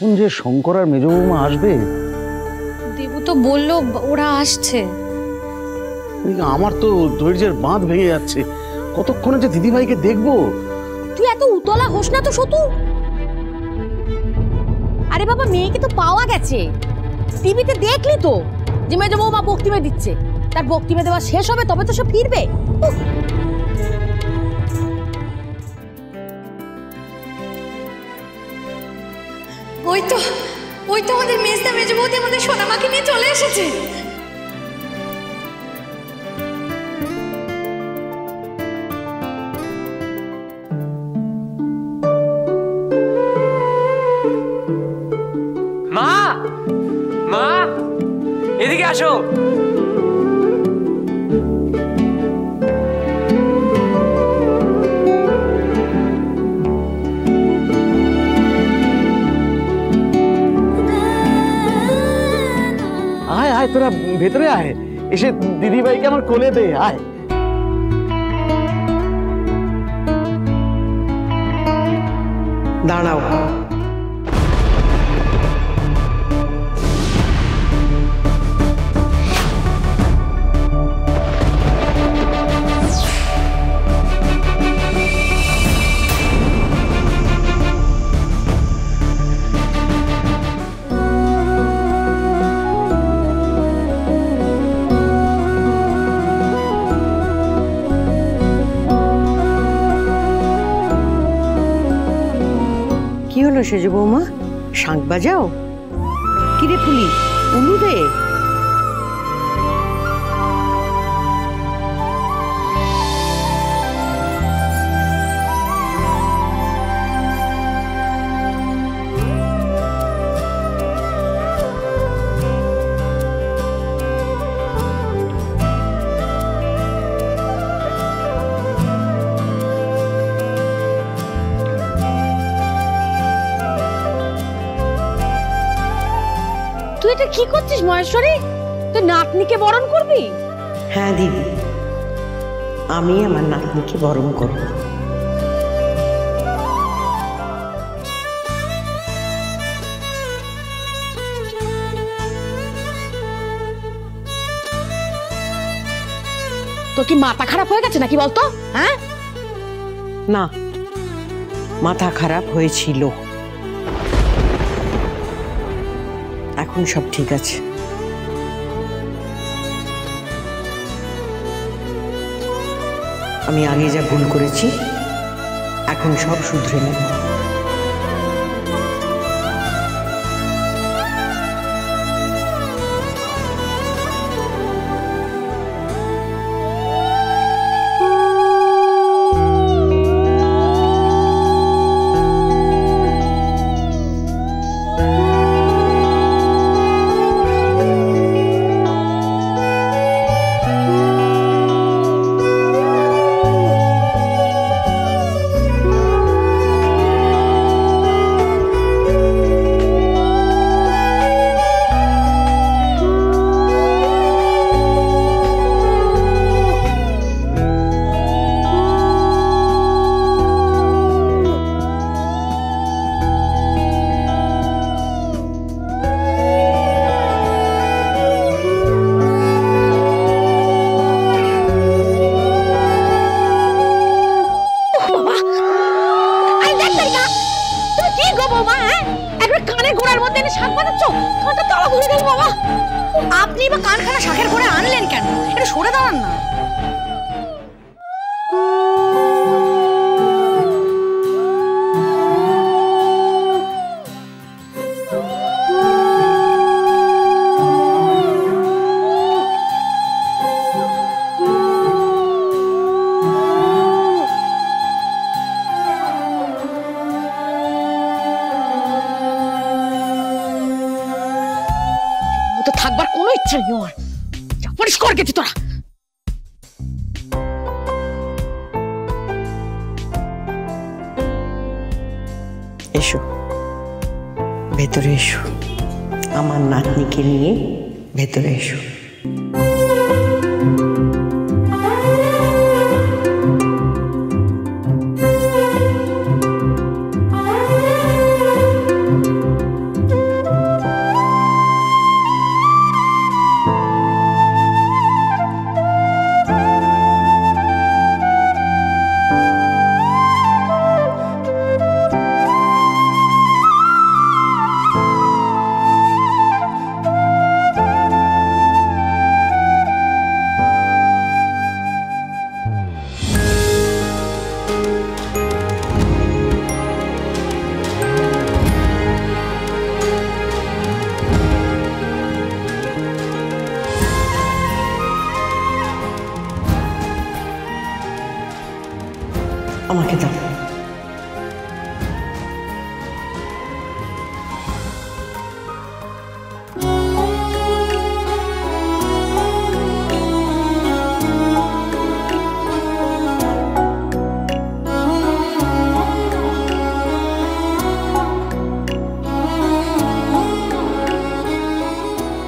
কখন যে শঙ্কর আর মেজ বৌমা আসবে? দেবু তো বলল ওরা আসছে। আমার তো ধৈর্যের বাঁধ ভেঙে যাচ্ছে। কতক্ষণে যে দিদিভাইকে দেখব? তুই এত উতলা হোস না তো সতু। আরে বাবা মেয়েকে তো পাওয়া গেছে। টিভিতে দেখলি তো যে মেজো বৌমা বক্তিমে দিচ্ছে। তার বক্তিমে দেওয়া শেষ হবে তবে তো সে ফিরবে। ওই তো ওই তো আমাদের মেজদা মেজ বৌদি আমাদের সোনামাকে নিয়ে চলে এসেছে। মা মা, এদিকে আসো। আয় আয় তোরা ভেতরে আয়। এসে দিদিভাইকে আমার কোলে দে আয়। দাঁড়াও। সেজ বৌমা শাঁখ বাজাও কিরে ফুলি উলু দে তুই এটা কি করছিস মহেশ্বরী? তুই নাতনিকে বরণ করবি? হ্যাঁ দিদি। আমি আমার নাতনিকে বরণ করব। তোর কি মাথা খারাপ হয়ে গেছে নাকি বলতো হ্যাঁ? না মাথা খারাপ হয়েছিল। এখন সব ঠিক আছে। আমি আগে যা ভুল করেছি এখন সব শুধরে নেব। থাকবার কোনো ইচ্ছা নেই আমার। যা পরিষ্কার গেছি তোরা। এসো। ভেতরে এসো। আমার নাতনিকে নিয়ে ভেতরে এসো।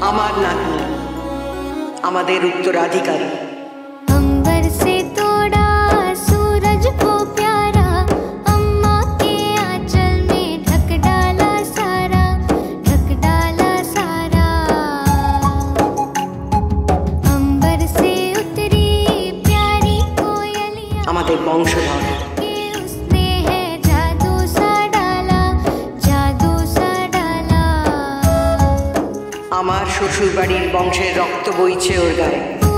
আমার নাতনি আমাদের উত্তরাধিকারী अंबर से तोड़ा सूरज को प्यारा अम्मा के आंचल में ढक डाला सारा ढक डाला सारा अंबर से उतरी प्यारी कोयलिया আমাদের বংশধর আমার শ্বশুর বাড়ির বংশের রক্ত বইছে ওর গায়ে।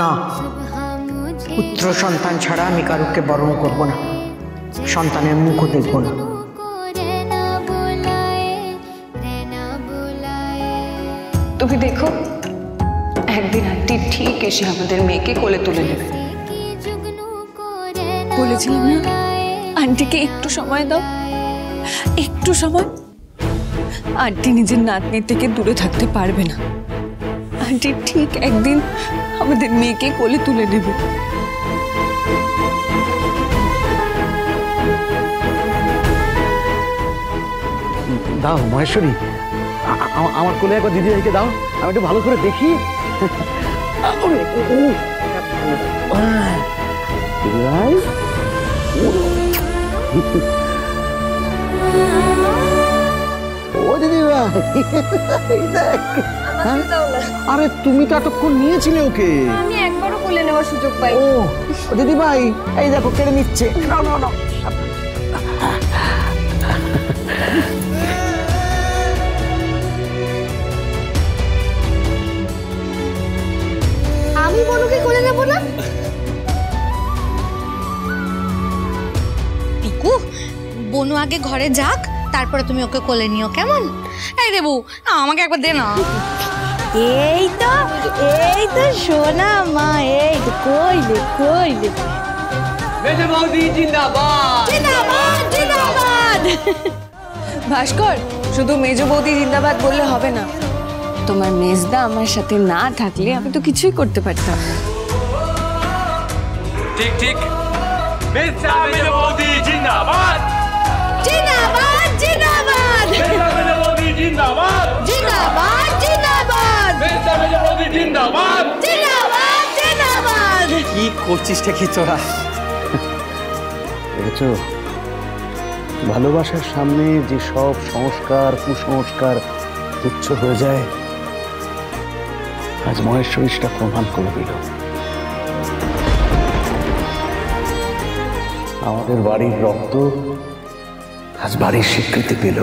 না। পুত্র সন্তান ছাড়া আমি কারুকে বরণ করব না। সন্তানের মুখও দেখব না। তুমি দেখো একদিন আন্টি ঠিক এসে আমাদের মেয়েকে কোলে তুলে নেবে। বলেছিলাম না? আন্টিকে একটু সময় দাও। একটু সময়। আন্টি নিজের নাতনির থেকে দূরে থাকতে পারবে না। আন্টি ঠিক একদিন আমাদের মেয়েকে কোলে তুলে নেবে দাও মহেশ্বরী আমার কোলে একবার দিদি ভাইকে দাও আমি একটু ভালো করে দেখি। দিদি ভাই আরে তুমি তো এতক্ষণ নিয়েছিলে ওকে। আমি একবারও কোলে নেওয়ার সুযোগ পাই ও দিদি ভাই এই দেখো কেড়ে নিচ্ছে। নাও। আমি বনুকে কোলে নেব না? পিকু বনু আগে ঘরে যাক। তারপরে তুমি ওকে কোলে নিও কেমন? এই দেবু আমাকে একবার দে না। এই তো এই তো সোনা মা এই তো কইলে কইলে মেজে বৌদি জিন্দাবাদ। জিন্দাবাদ জিন্দাবাদ। ভাস্কর শুধু মেজ বৌদি জিন্দাবাদ বললে হবে না। তোমার মেজদা আমার সাথে না থাকলে আমি তো কিছুই করতে পারতাম ঠিক ঠিক। মেজা মেজে বৌদি জিন্দাবাদ। জিন্দাবাদ। জিন্দাবাদ জিন্দাবাদ। কি করছিসটা কি তোরা? দেখেছ? ভালোবাসার সামনে যে সব সংস্কার কুসংস্কার তুচ্ছ হয়ে যায় আজ মহেশ্বরী সেটা প্রমাণ করে দিল। আমাদের বাড়ির রক্ত আজ বাড়ির স্বীকৃতি পেল।